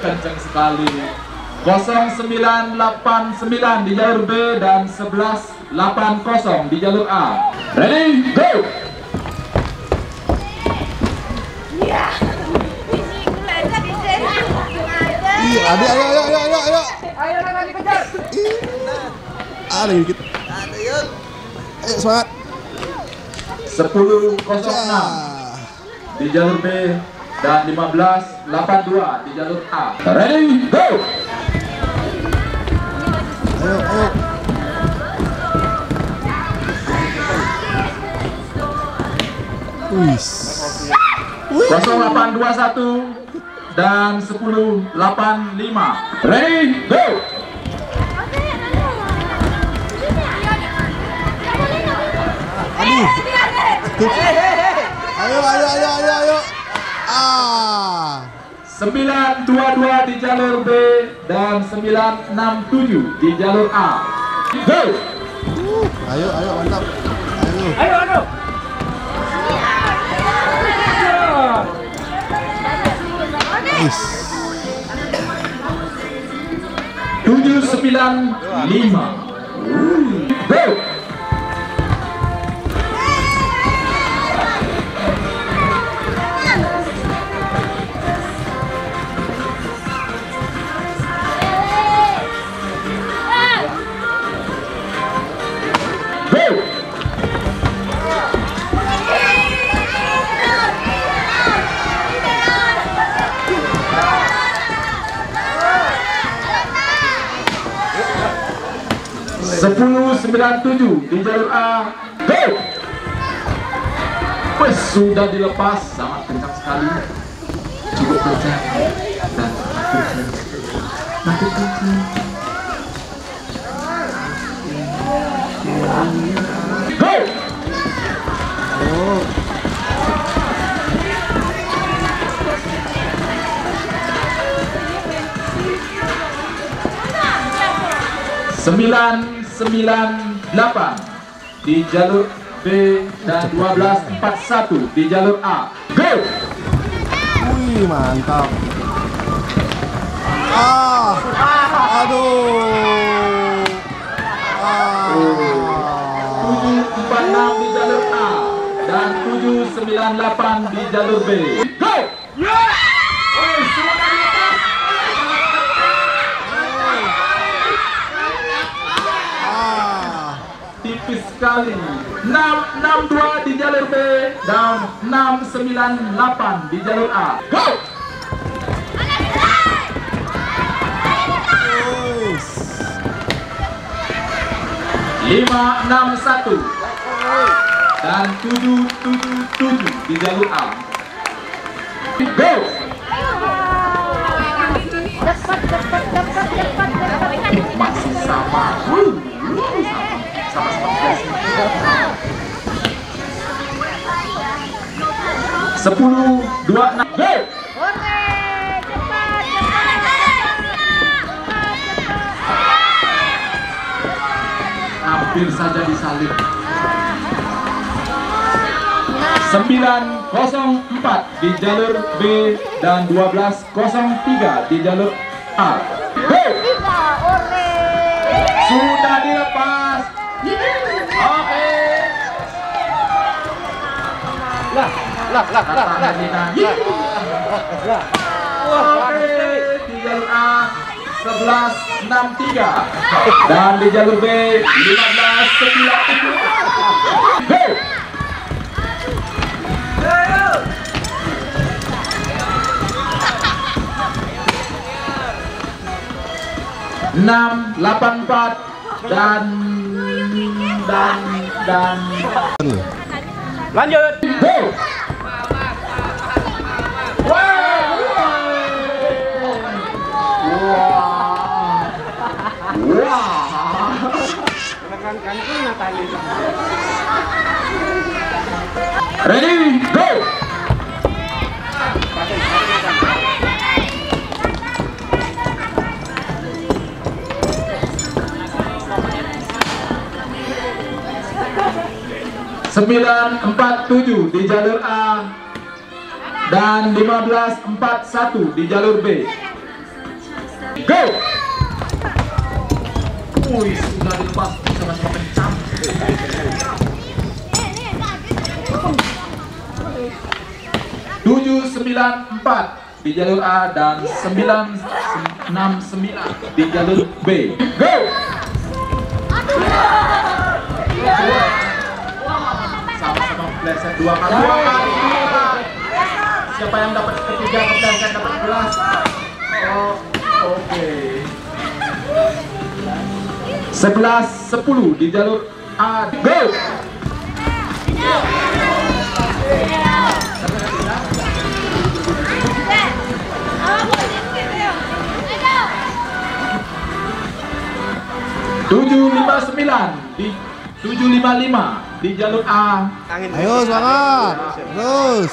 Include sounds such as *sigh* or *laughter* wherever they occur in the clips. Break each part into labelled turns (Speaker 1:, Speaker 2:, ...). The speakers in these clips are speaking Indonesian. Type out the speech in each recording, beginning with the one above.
Speaker 1: kencang sekali. 0989 di jalur B dan 1180 di jalur A. Ready, go!
Speaker 2: Iya, ayo, ayo, ayo, ayo, ayo, ayo.
Speaker 3: Ayo Nana dikejar.
Speaker 2: Ih, Ada yang dikit.
Speaker 4: Ada yuk.
Speaker 2: Ayo semangat.
Speaker 1: 10.06
Speaker 2: Ya.
Speaker 1: di jalur B dan 15.82 di jalur A. Ready, go!
Speaker 2: Ayo, ayo. Wis.
Speaker 1: 0821 dan 1085. Ready, go!
Speaker 2: Ayo, ayo, ayo, ayo, ayo. Ah.
Speaker 1: 922 di jalur B dan 967 di jalur A. Go!
Speaker 2: Ayo, ayo, mantap. Ayo.
Speaker 3: Ayo ayo.
Speaker 2: Wis.
Speaker 1: 795. Go! Go! Sepuluh sembilan tujuh di jalur A. Go! Wes sudah dilepas sangat kencang sekali. Cukup kencang dan kencang. Go! Sembilan sembilan delapan di jalur B dan 1241 di jalur A. Go!
Speaker 2: Wih, mantap. Ah. Aduh. Ah.
Speaker 1: 746 di jalur A dan 798 di jalur B. Go! Woi, semua di atas.
Speaker 2: Ah.
Speaker 1: Tipis sekali. 662 di jalur B dan 698 di jalur A. Go!
Speaker 2: Wis.
Speaker 1: 561 dan 777 di jalur A. Go! Masih Sama seperti. Sepuluh, dua, enam! Hampir saja disalib. 904 di jalur B dan 1203 di jalur A. Sudah dilepas. Oke.
Speaker 3: Lah, lah, lah, lah, lah. Lah.
Speaker 1: Oke, di jalur A 1163 *laughs* dan di jalur B 1597. Go! enam delapan empat dan dan dan
Speaker 3: Lanjut.
Speaker 1: go. Wow. Wah. Wah.
Speaker 3: Itu Natali.
Speaker 1: Ready, go. Sembilan empat tujuh di jalur A dan lima belas empat satu di jalur B. Go. Wih, sudah dilepas 794 di jalur A dan 969 di jalur B. Go! Sama-sama kepleset dua kali. Dua kali. Siapa yang dapat ketiga kepleset dapat gelas. Oh, oke. Okay. 11 10 di jalur A. Go! Tujuh lima sembilan di tujuh lima lima di jalur A.
Speaker 2: Ayo semangat. Terus.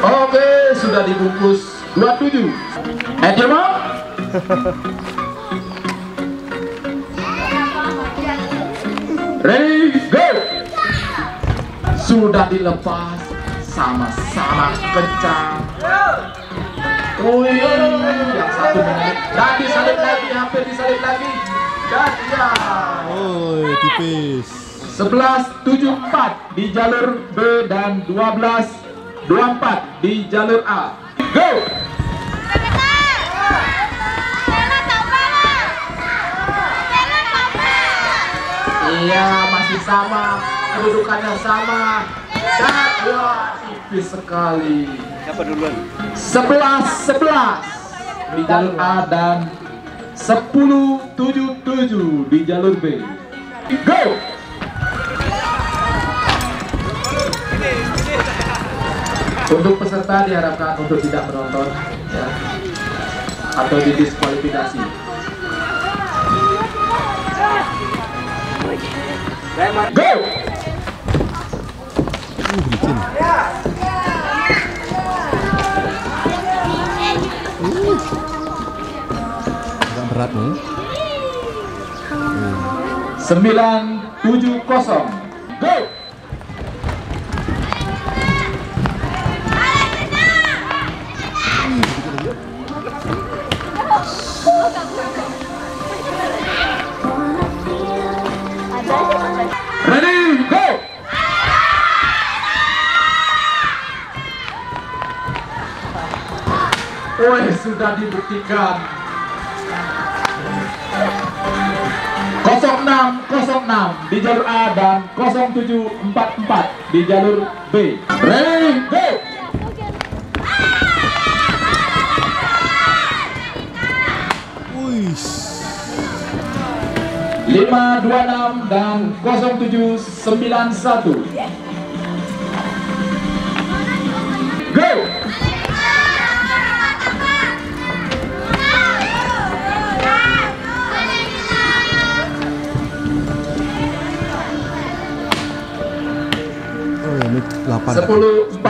Speaker 1: Oke, sudah dibungkus 27. Eh, Jema? Ready, go! Sudah dilepas sama-sama kencang. Wih, yang satu menarik. Dan disalip lagi, hampir disalip lagi. Dan ya.
Speaker 2: Woi, tipis.
Speaker 1: 11 74 di jalur B dan 12 24 di jalur A. Go! Iya, masih sama. Kedudukannya sama. Dan wah, tipis sekali.
Speaker 3: Siapa duluan?
Speaker 1: 11 11 di jalur A dan 10 77 di jalur B. Go! Untuk peserta diharapkan untuk tidak menonton ya, atau didiskualifikasi. Go!
Speaker 2: Uh. Agak berat nih.
Speaker 1: 970 Go! Ready, go! Sudah dibuktikan. Di jalur A dan 0744 di jalur B. Ready, go!
Speaker 2: Wih.
Speaker 1: 526 dan 0791. 1041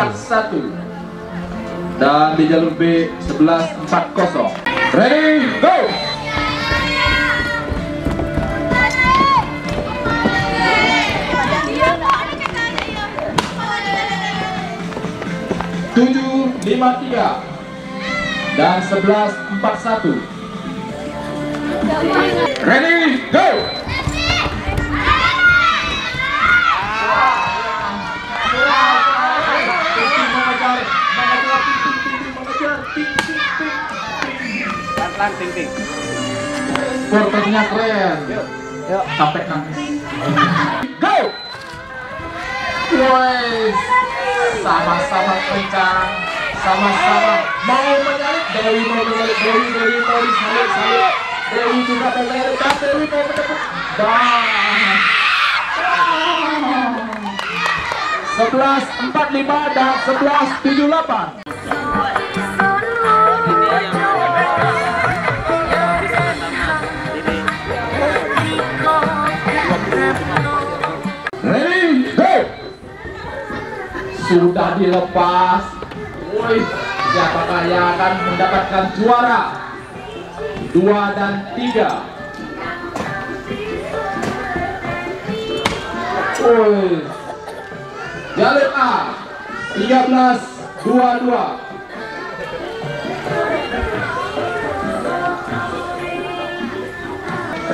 Speaker 1: dan di jalur B 1140 ready go! Tujuh lima tiga. Dan sebelas empat satu. Ready go mengejar mengejar ting ting ting ting mengejar ting ting ting
Speaker 3: Pelan-pelan ting ting.
Speaker 1: Porternya keren.
Speaker 3: Yuk.
Speaker 1: sampai nangis go! Woi sama-sama kencang sama-sama. Mau menyalip? Dewi mau mengeluarkan Dewi Dewi mau disalip salip. Dewi juga mau mengeluarkan dan Dewi mau menepuk dan. Sebelas empat lima dan sebelas tujuh delapan Sudah dilepas. Woi, siapakah yang akan mendapatkan juara? Dua dan tiga. Woi, jalur A, 13 22.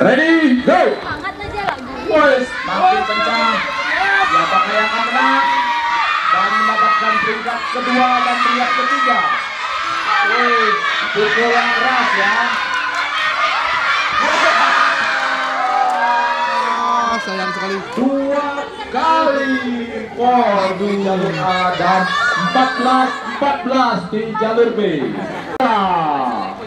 Speaker 1: Ready, go!
Speaker 4: Angkat aja lagu.
Speaker 1: Makin kencang. Siapakah yang akan menang mendapatkan peringkat kedua dan peringkat ketiga? Woi, pukul yang keras ya.
Speaker 2: Ah, sayang sekali.
Speaker 1: Dua kali gol di jalur A dan 14 14 di jalur B. Ah.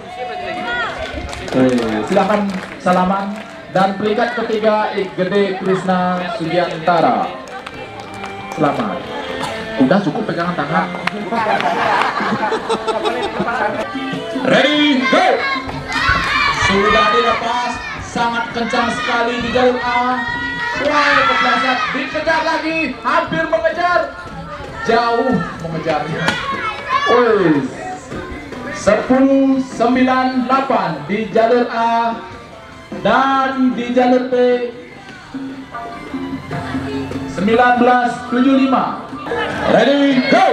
Speaker 1: Eh, silakan salaman dan peringkat ketiga Gede Krishna Sugiantara. Selamat. Udah cukup pegangan tangan. Ready, go! Sudah dilepas, sangat kencang sekali di jalur A. Wah, kebelasan dikejar lagi, hampir mengejar, jauh mengejarnya. Wih, 10 9 8 di jalur A dan di jalur B 19 75 ready go!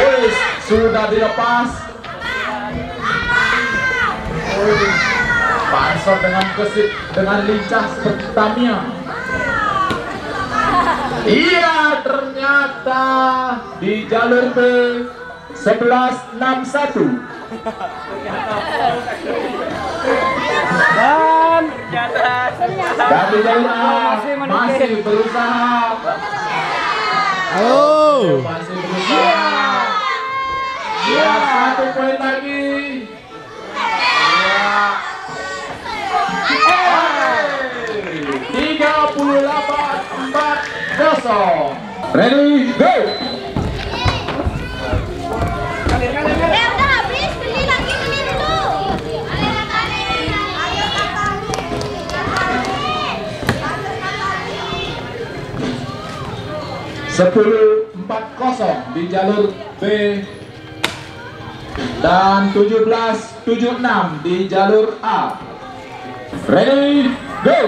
Speaker 1: Wih, sudah dilepas. Pansor dengan kesit dengan lincah seperti Tamiya. Iya ternyata di jalur B 1161
Speaker 3: Dan
Speaker 1: dan di jalur A
Speaker 3: masih
Speaker 1: berusaha
Speaker 2: Halo.
Speaker 1: masih berusaha ya satu poin lagi. Ya tiga puluh delapan empat kosong. Ready go 10.40 di jalur B dan 17.76 di jalur A. Ready, go!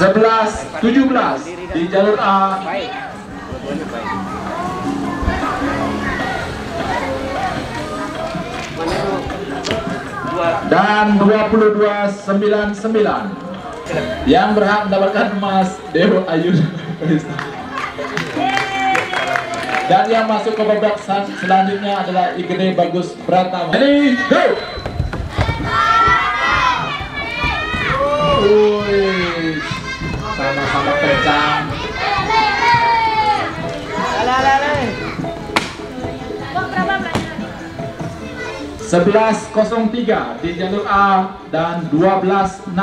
Speaker 3: Sebelas
Speaker 1: tujuh belas di jalur A.
Speaker 3: Baik. Baik.
Speaker 1: Dan 22 99 yang berhak mendapatkan emas Dewa Ayu dan yang masuk ke babak sel- selanjutnya adalah Igede Bagus Pratama. Ready go! Sama-sama kencang 11.03 di jalur A dan 12.61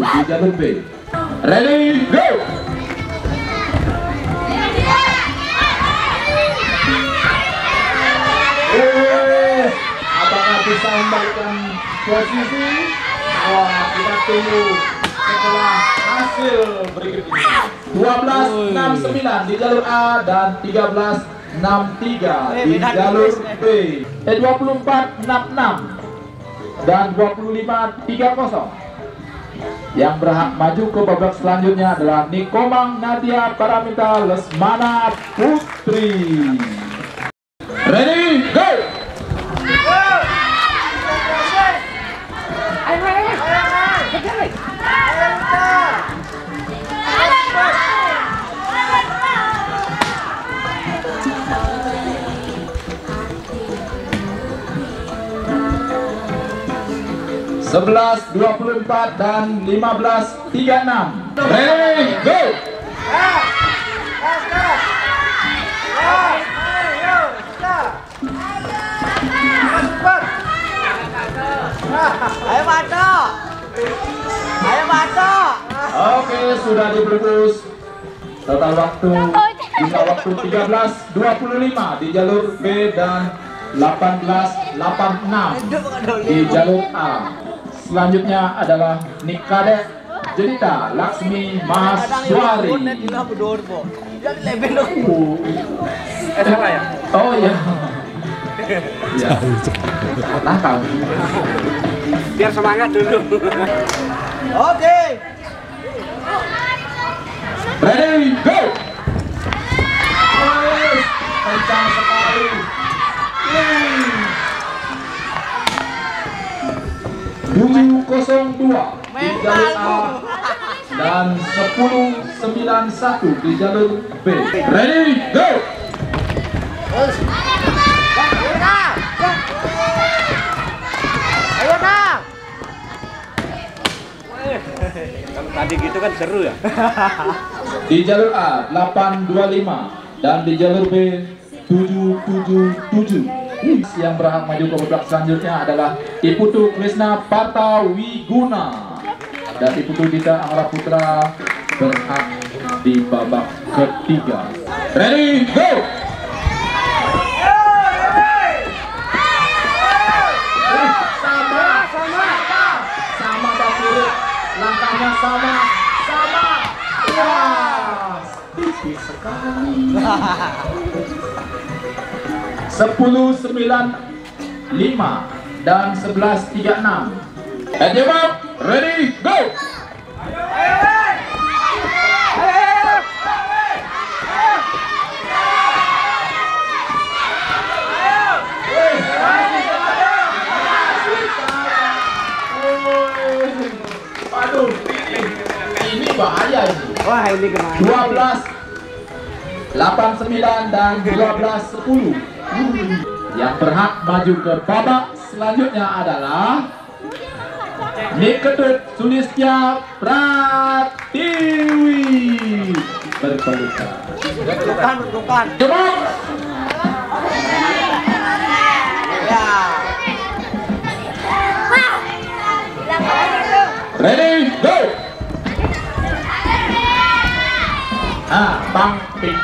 Speaker 1: di jalur B ready go Eh, apakah bisa membalikkan posisi? Wah, kita tunggu setelah hasil berikut ini. 12.69 di jalur A dan 13.63 di jalur B. Eh, 24.66 dan 25.30. Yang berhak maju ke babak selanjutnya adalah Nikomang Nadia Paramita Lesmana Putri. 11 24 dan 15 36 ready go
Speaker 3: Ayo Bato. Ayo Bato.
Speaker 1: oke sudah dibungkus total waktu sisa waktu 13 25 di jalur B dan 18 86 di jalur A selanjutnya adalah Nikade Jelita Laksmi Mahaswari. Oh iya. Ya. Nakal.
Speaker 3: Biar semangat dulu. Oke.
Speaker 1: Ready, go! Kencang sekali. Yeah. 702 di jalur A dan 1091 di jalur B. Ready, go!
Speaker 3: Ayo tadi gitu kan seru ya. *laughs*
Speaker 1: Di jalur A 825 dan di jalur B 777. Yang berhak maju ke babak selanjutnya adalah Iputu Krisna Parta Wiguna dan Iputu Dita Amara Putra berhak di babak ketiga. Ready, go! Eh, Sama, sama, sama. Wah, tipis sekali. 10 9 5 dan 11 36. And you up, ready, go. Aduh, ini bahaya ini.
Speaker 3: Wah ini ke mana?
Speaker 1: 12 89 dan 12 10 yang berhak maju ke babak selanjutnya adalah Niketut Pratiwi. Berpelukan.
Speaker 3: Berdukan.
Speaker 1: Jebak
Speaker 3: Ya.
Speaker 1: ready go! Ah bang ping.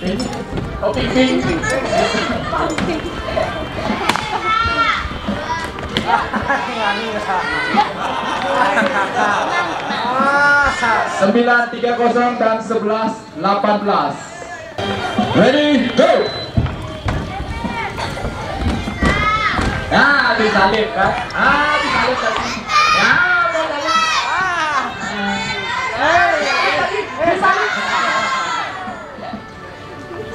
Speaker 1: Ping. Oh ping ping ping Sembilan tiga kosong dan sebelas delapan belas. Ready go. Nah, disalip kan? Ah, disalip tadi. Ya, mau salip.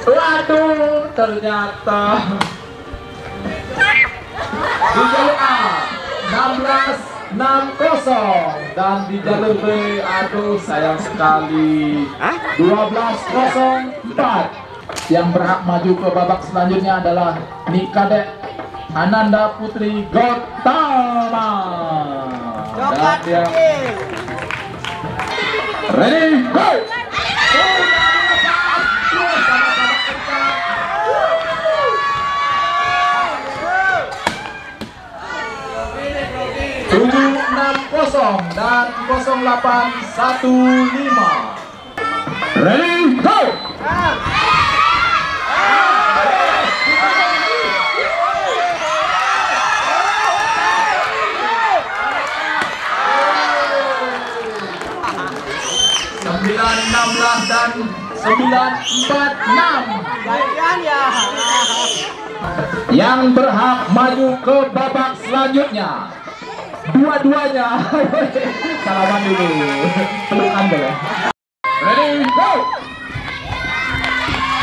Speaker 1: Waduh, ternyata. Di jalur A 16 60 dan di jalur B aduh sayang sekali. 12 04 yang berhak maju ke babak selanjutnya adalah Nikadek Ananda Putri Gotama. Dan ready? Go dan 0815 ready go! Sembilan enam belas dan sembilan empat enam.
Speaker 3: Ya.
Speaker 1: yang berhak maju ke babak selanjutnya dua-duanya. Salaman dulu. Pelukan boleh ready? Go!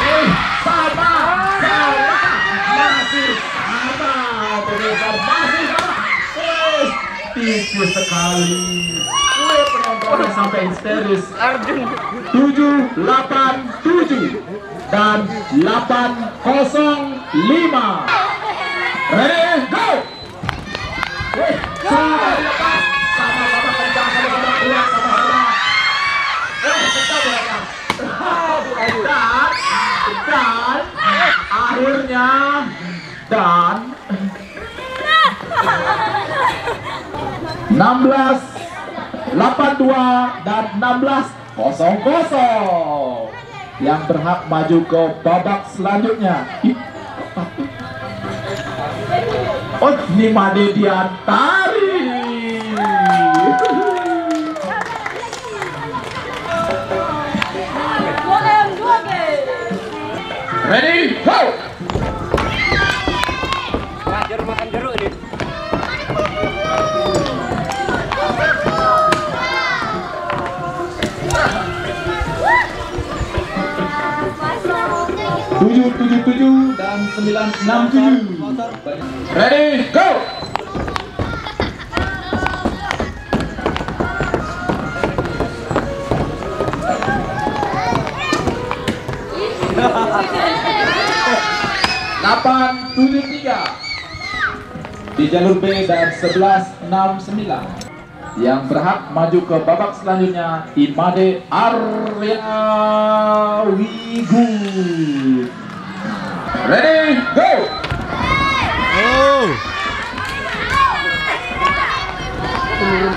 Speaker 1: Eh sama sama masih sama pemirsa masih sama tipis sekali. Penontonnya sampai histeris.
Speaker 3: Arjun.
Speaker 1: 787 dan 805 ready sama-sama kencang, sama-sama. Eh, kita berangkat. Dan, akhirnya, dan, 16 82 dan 16 00 yang berhak maju ke babak selanjutnya. Ih, Oh, ini Made
Speaker 4: dua game.
Speaker 1: Ready, go!
Speaker 3: Makan jeruk ini.
Speaker 1: tujuh tujuh tujuh dan sembilan enam tujuh. Ready, go! Delapan tujuh tiga di jalur B dan sebelas enam sembilan yang berhak maju ke babak selanjutnya Imade Arya Wigu. Ready, go!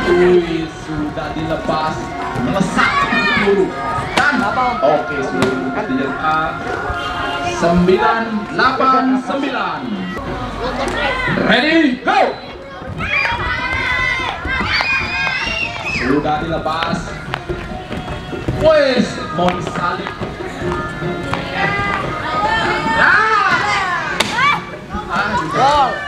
Speaker 1: Wih, sudah dilepas melesat peluru dan oke sembilan delapan sembilan ready go! Sudah dilepas. Wes mau disalip ah!
Speaker 3: Gol.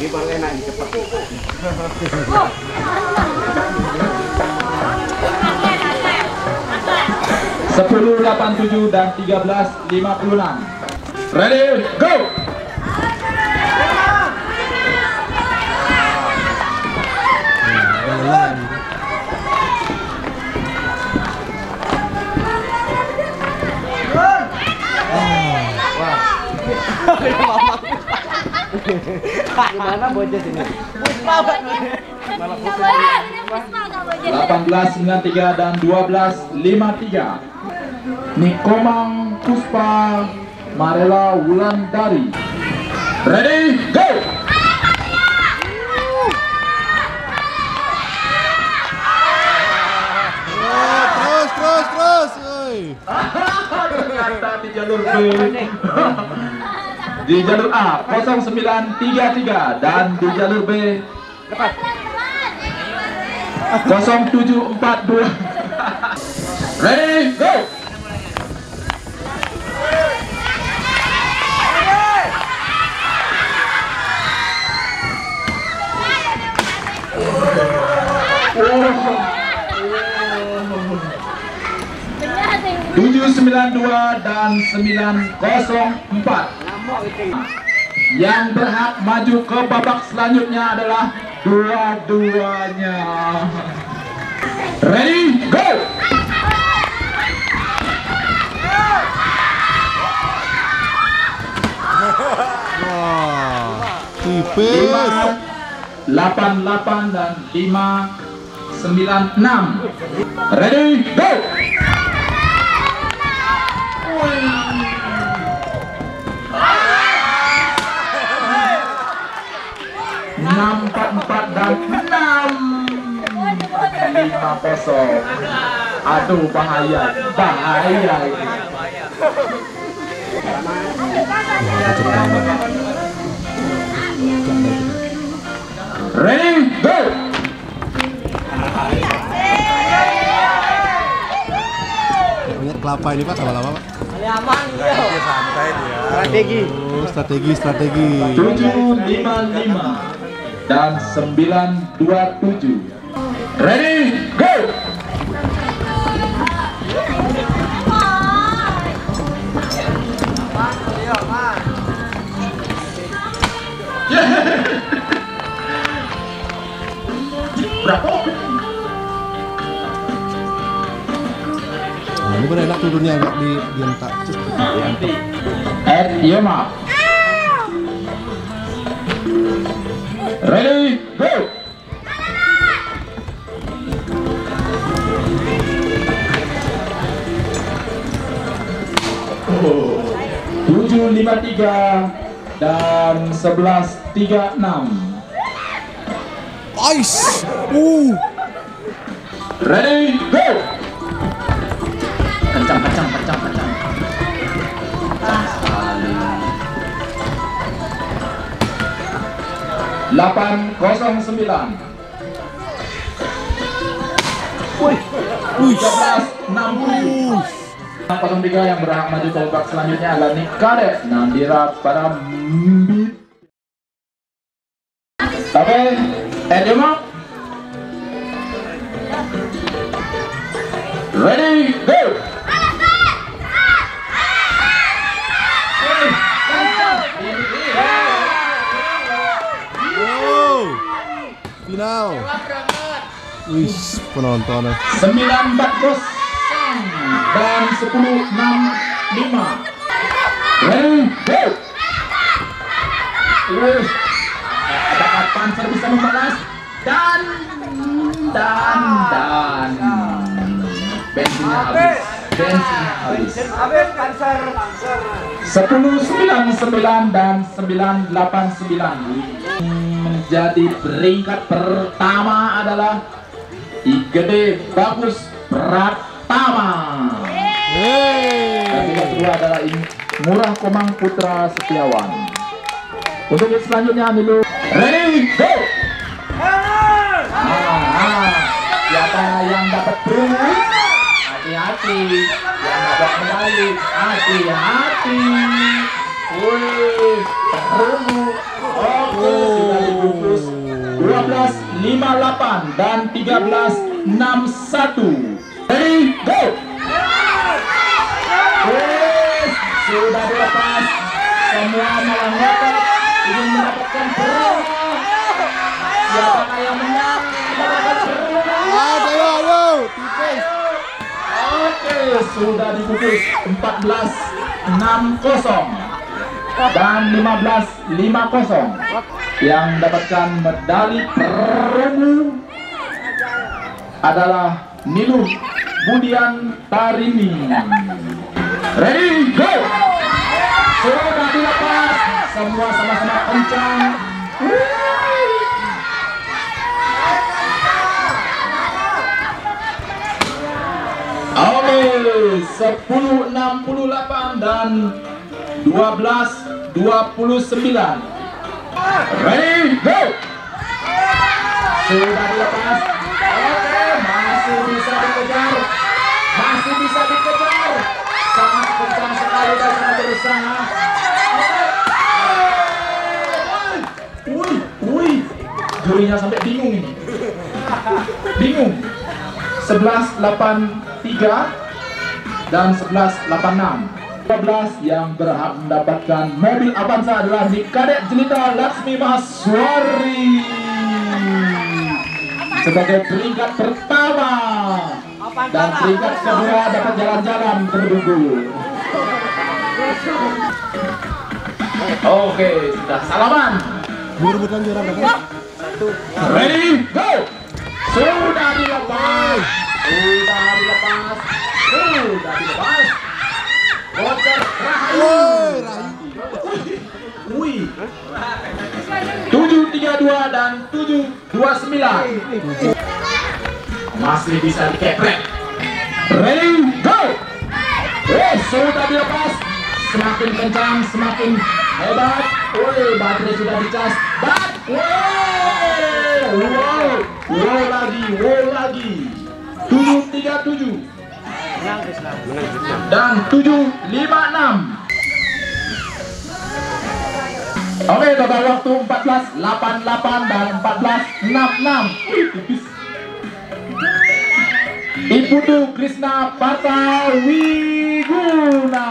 Speaker 3: Ini bang enak ini cepat.
Speaker 1: Sepuluh delapan tujuh dan tiga belas lima puluh enam. Ready, go.
Speaker 3: Gimana?
Speaker 4: Nggak boleh. Puspa nggak boleh.
Speaker 1: 18 93 dan 12 53. Nikomang Puspa Marela Wulandari. Ready, go.
Speaker 2: Oh, terus terus terus. Oi.
Speaker 1: Ternyata di jalur B. di jalur A 0933 dan di jalur B 0742. Ready, go.
Speaker 4: Ada yang
Speaker 1: 792 dan 904
Speaker 3: Ngamuk itu.
Speaker 1: Yang berhak maju ke babak selanjutnya adalah dua-duanya. Ready, go!
Speaker 2: Tipis.
Speaker 1: delapan, delapan dan lima, sembilan, enam. Ready, go! Enam, empat, empat dan enam. Lima kosong. Aduh bahaya, bahaya ini. Ready, go!
Speaker 2: Banyak kelapa ini Pak lama-lama Pak.
Speaker 3: Kali aman santai dia. Strategi.
Speaker 2: Oh, strategi strategi.
Speaker 1: 755 dan 927 ready? Go! Nah,
Speaker 2: ini berenak enak turunnya agak di diam
Speaker 1: tak. Nah, At Yema. Ready, go! Tujuh lima tiga dan sebelas tiga enam.
Speaker 2: Ais. Uh.
Speaker 1: Ready, go! 809
Speaker 2: Wih.
Speaker 1: 13 60 03 yang berhak maju ke babak selanjutnya adalah Nikade Nandira pada Mbit Tapi Edema Ready, go!
Speaker 2: Final. Wih, penontonnya.
Speaker 1: 9 kos dan 10 6 5 Ready, go! Wih, apakah Panzer bisa membalas? Dan dan dan bensinnya habis. Bensinnya habis.
Speaker 3: Abis panser, panser.
Speaker 1: 10 9 9 dan 9 8 9 menjadi peringkat pertama adalah IGD Bagus Pratama. Dan yang kedua adalah Murah Komang Putra Setiawan. Untuk yang selanjutnya dulu. Ready, go! Ah, ah. Siapa yang dapat perunggu? Hati-hati. Yang dapat medali, hati-hati. Wih, perunggu. 12 58 dan 13 61. Ready, go! Wes, sudah dilepas. Semua malah ngotot ingin mendapatkan perunggu. Siapa yang menang sudah dibungkus 14 60 dan 15 50 yang mendapatkan medali perunggu adalah Nilu Budian Tarini. Ready, go! Sudah dilepas, semua sama-sama kencang. Oke, 10 68 dan 12 29. Ready, go! Sudah dilepas. Oke, masih bisa dikejar. Masih bisa dikejar. Sangat kencang sekali dan sangat berusaha. Oke. Wih, wih. Jurinya sampai bingung ini. Bingung. 11 83 dan 11 86. 12 yang berhak mendapatkan mobil Avanza adalah Nikadek Jelita Laksmi Mahaswari sebagai peringkat pertama dan peringkat kedua dapat jalan-jalan Bedugul. Oke, sudah salaman.
Speaker 2: Mau rebutan juara berapa?
Speaker 1: Ready, go! Sudah dilepas. Sudah dilepas. Sudah dilepas.
Speaker 2: Woi.
Speaker 1: Wih. 732 dan 729. Masih bisa dikeprek. Ready, go! Eh, sudah dilepas. Semakin kencang, semakin hebat. Woi, baterai sudah dicas. Dan, wow, wow, wow lagi, wow lagi. 737
Speaker 3: Menang Krishna. Menang Krishna.
Speaker 1: dan 756. Oke, total waktu 14 88 dan 14 66. Wih, tipis. Iputu Krishna Parta Wiguna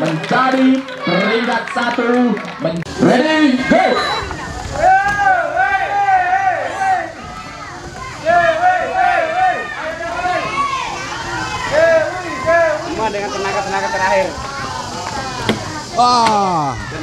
Speaker 1: menjadi peringkat satu. Men Ready, go!
Speaker 3: semua dengan tenaga-tenaga terakhir.
Speaker 2: Wah.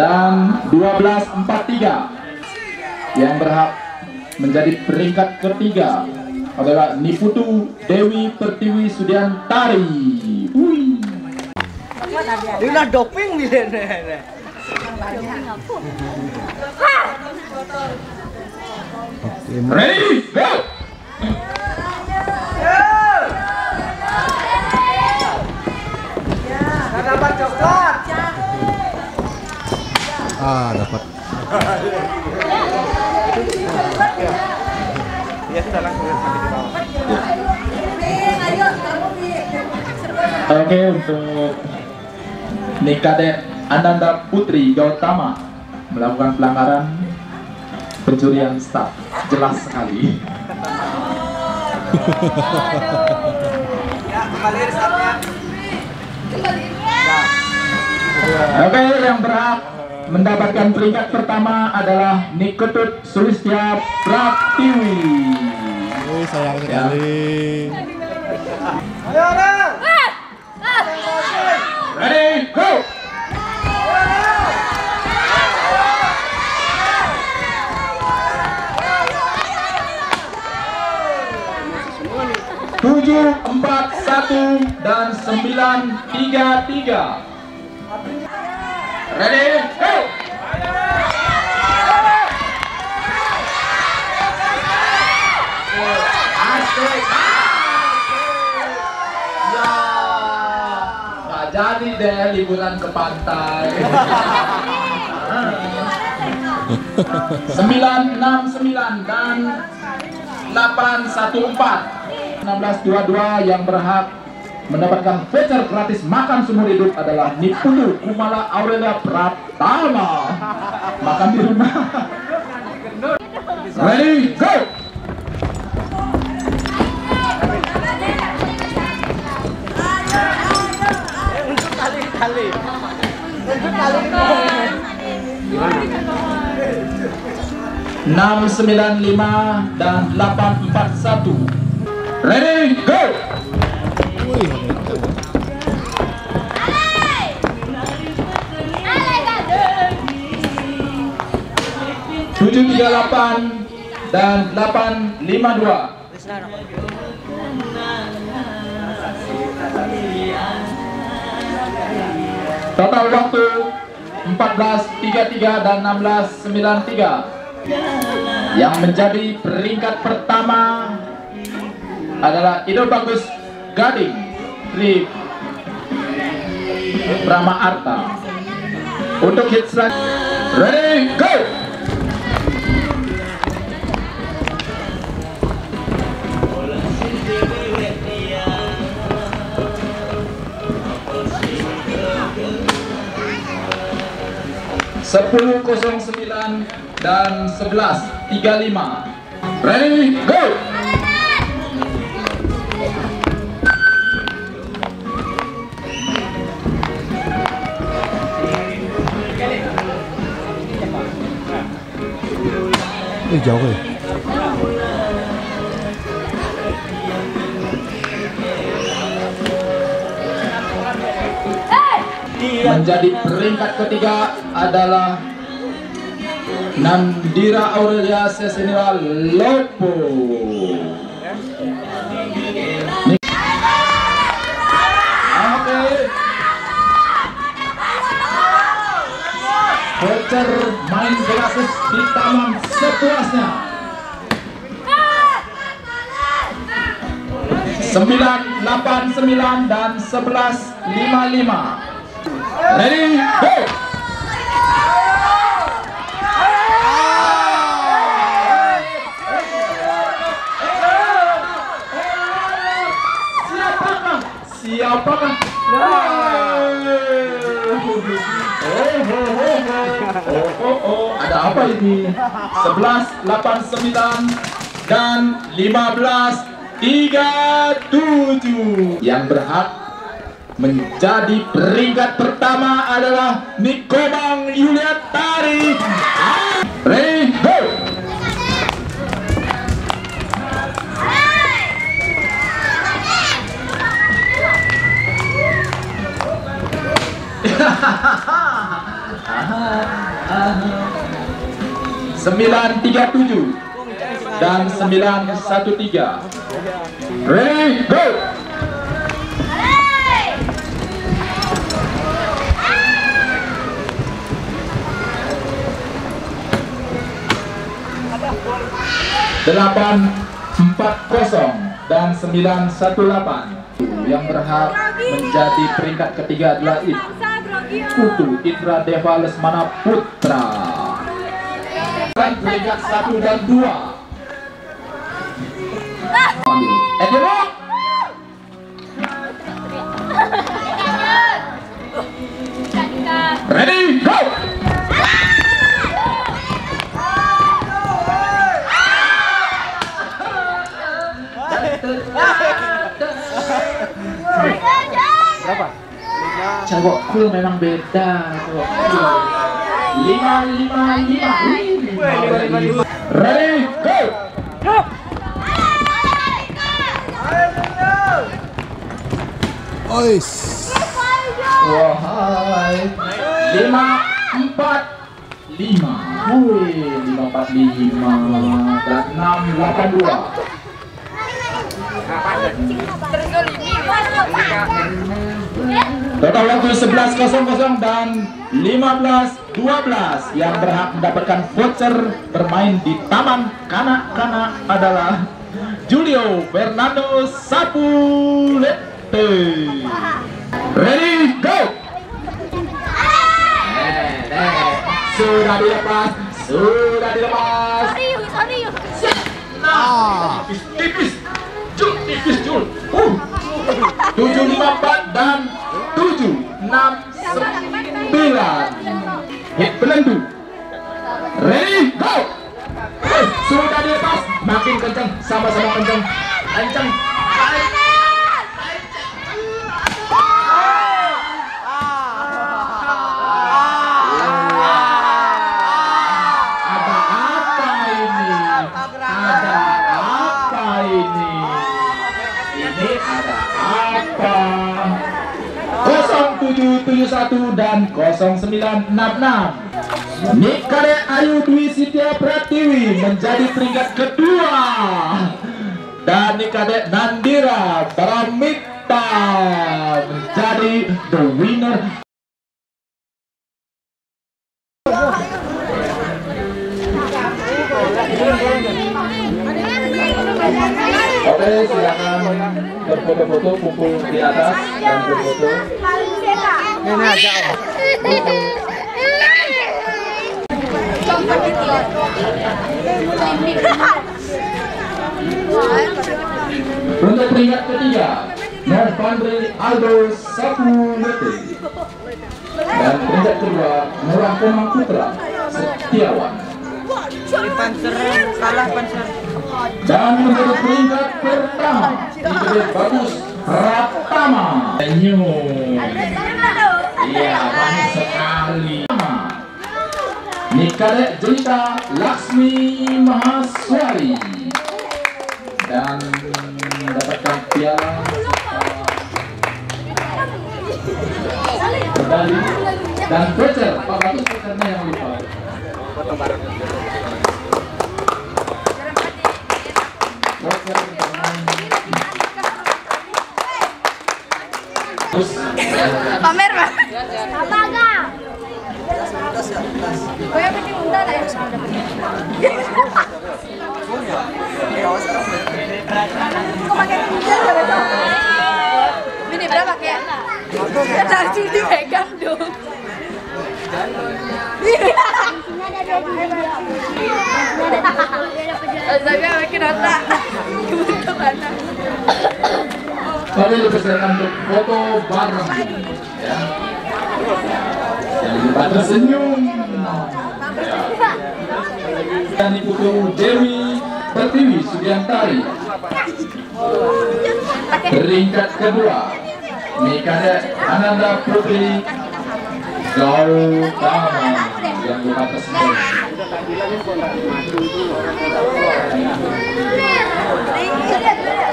Speaker 1: dan 12 43 yang berhak menjadi peringkat ketiga adalah Niputu Dewi Pertiwi Sudiantari. Ui.
Speaker 3: Udah doping nih.
Speaker 1: Ready, go!
Speaker 3: dapat coklat.
Speaker 2: Ah, dapat.
Speaker 3: Ya sudah langsung mati di bawah.
Speaker 1: Oke untuk Nikadet Ananda Putri Gautama melakukan pelanggaran pencurian staf jelas sekali.
Speaker 3: Ya, kembali saatnya.
Speaker 1: Oke, yang berhak mendapatkan peringkat pertama adalah Niketut Sulistya Pratiwi.
Speaker 2: Wih, sayang sekali.
Speaker 3: Ayo orang.
Speaker 1: Ready, go! Tujuh empat satu dan sembilan tiga tiga. Ready, go! Asik. Ya, jadi deh liburan ke pantai. *laughs* Sembilan enam sembilan dan delapan satu empat. 1622 yang berhak mendapatkan voucher gratis makan seumur hidup adalah Niputu Kumala Aurelia Pratama. Makan di rumah. Ready, go!
Speaker 3: Kali-kali.
Speaker 1: enam sembilan lima dan delapan empat satu. Ready, go! Tujuh tiga delapan dan delapan lima dua. Total waktu 14.33 dan 16.93 Yang menjadi peringkat pertama adalah Idul Bagus Gading Tri Prama Arta Untuk hit Ready, go! Sepuluh kosong sembilan dan sebelas tiga lima. Ready, go!
Speaker 2: Wih, jauh ya.
Speaker 1: Menjadi peringkat ketiga adalah Nandira Aurelia Sesenira Lopo. Voucher main gratis di taman sepuasnya. Sembilan, delapan, sembilan, dan sebelas, lima, lima. Ada apa ini? 11, 8, 9 dan 15, 37 yang berhak menjadi peringkat pertama adalah Nikomang Yuliatari. Ready, go! *laughs* Sembilan tiga tujuh dan sembilan satu tiga. Ready, go! Delapan empat kosong dan sembilan satu delapan. Yang berhak menjadi peringkat ketiga adalah Putu Indra Deva Lesmana Putra. Peringkat satu dan dua. Edero Cowok cool memang beda cowok cool. Lima, lima, lima, lima, lima, lima. Ready, go!
Speaker 2: Ois.
Speaker 1: Wahai lima empat lima, wih lima empat lima dan enam delapan dua. Total waktu 11.00 dan 15.12 yang berhak mendapatkan voucher bermain di Taman Kanak-Kanak adalah Julio Fernando Sapulete. Ready, go! Sudah dilepas, sudah dilepas.
Speaker 2: Ah.
Speaker 1: Tipis, tipis, Jul, tipis, Jul. Uh. 754 dan 769 hit belenggu ready go. Eh, sudah dilepas makin kencang sama-sama kencang kencang 0771 dan 0966 Nikade Ayu Dwi Sitiya Pratiwi menjadi peringkat kedua. Dan Nikade Nandira Paramita menjadi the winner. Oke silakan berfoto-foto kumpul di atas dan berfoto Untuk peringkat ketiga, Novandre Aldo Sapulete. Dan peringkat kedua, Murah Kemang Putra Setiawan. Dan menjadi peringkat pertama, diberi bagus Pratama. Senyum. Iya, manis sekali. Nikade Jelita Laksmi Mahaswari. Dan mendapatkan piala. Medali. Dan voucher Pak Bagus vouchernya yang lupa voucher
Speaker 4: Pamer, Pak. Apa enggak? Oh ya, ya. Kok pakai ya, Beto? Ini berapa kayak? Langsung dipegang dong. Saya Ke mana?
Speaker 1: kami dipersilakan untuk foto bareng ya Yang lupa tersenyum. Dan Putu Dewi Pertiwi Sudiantari. Peringkat kedua Mikadet Ananda Putri Gautama yang lupa tersenyum.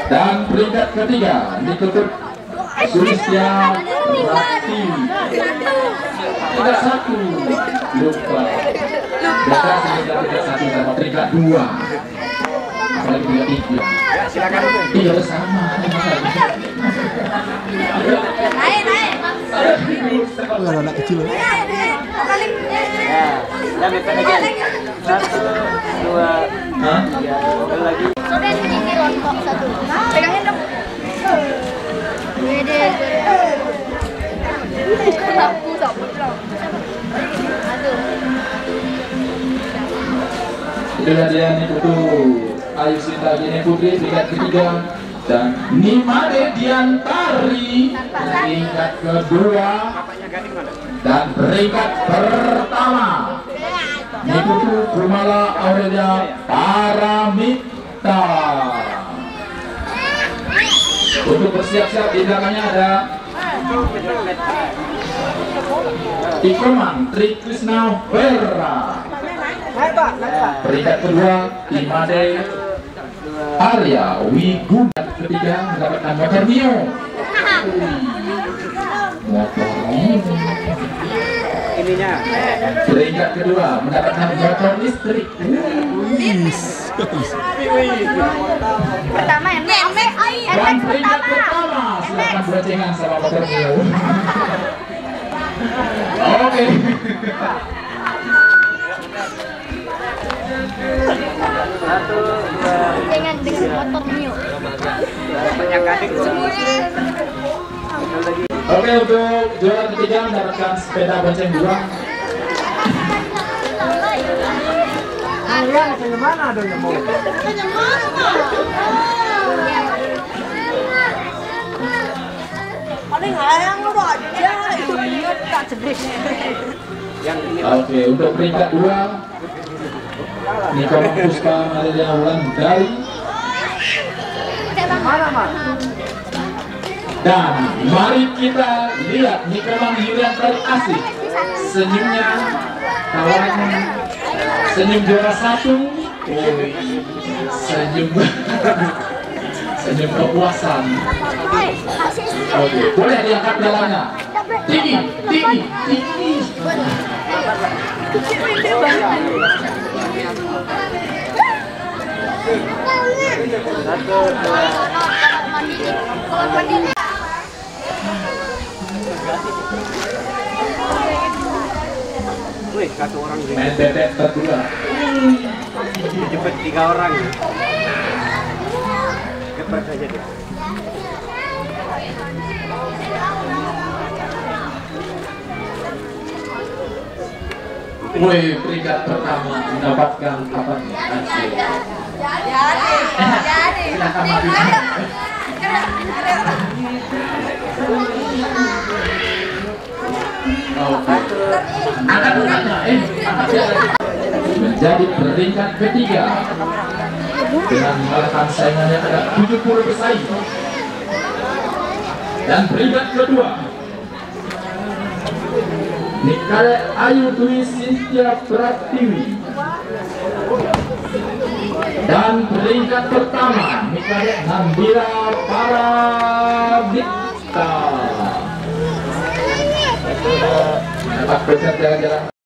Speaker 1: Dan peringkat ketiga ditutup Sulistya Rati tidak satu lupa Beda sebenarnya tidak satu sama peringkat dua apalagi peringkat tiga
Speaker 3: Silakan.
Speaker 1: iya sama
Speaker 4: Naik, naik.
Speaker 2: Oh, anak kecil.
Speaker 3: Ya, dan lagi. Satu, dua,
Speaker 1: Hah?
Speaker 4: ini kelompok satu. Pegangin dong. Aku dong.
Speaker 1: Ayu Sinta Gini Putri peringkat ketiga dan Nimade Diantari peringkat kedua dan peringkat pertama Niputu Kumala Aurelia Paramita. Untuk bersiap-siap di belakangnya ada Ikoman Tri Krishna Vera. Peringkat kedua Imade Arya Wiguna ketiga mendapatkan motor Mio. Motor Mio
Speaker 3: Ininya.
Speaker 1: peringkat kedua mendapatkan motor listrik
Speaker 4: Pertama ya, Emek.
Speaker 1: dan peringkat
Speaker 4: pertama.
Speaker 1: pertama silakan berencengan sama motor Mio oke
Speaker 3: Satu, dua,
Speaker 4: Dengan dengan motor Mio.
Speaker 3: Satu lagi.
Speaker 1: Oke untuk juara ketiga mendapatkan sepeda bonceng dua.
Speaker 4: Paling hayang lu aja. Iya, tak sedih.
Speaker 3: Yang ini
Speaker 1: Oke, untuk peringkat dua Nikolong Puspa Maria Wulan dari Dan mari kita lihat Nikolong Yulian dari asik. Senyumnya Tawaran Senyum juara satu. Senyum *laughs* Senyum kepuasan. Boleh diangkat jalannya Tinggi, tinggi, tinggi
Speaker 3: wih satu orang ini.
Speaker 1: Main bebek berdua
Speaker 3: Cepet tiga orang. Cepat saja dia.
Speaker 1: Woi, peringkat pertama mendapatkan apa nih? Asik. Silakan maju. Angkat. Menjadi peringkat ketiga dengan mengalahkan saingannya ada 70 pesaing. Dan peringkat kedua Nikale Ayu Dwi Sintia Pratiwi dan peringkat pertama Nikale Dapat peringkat jalan-jalan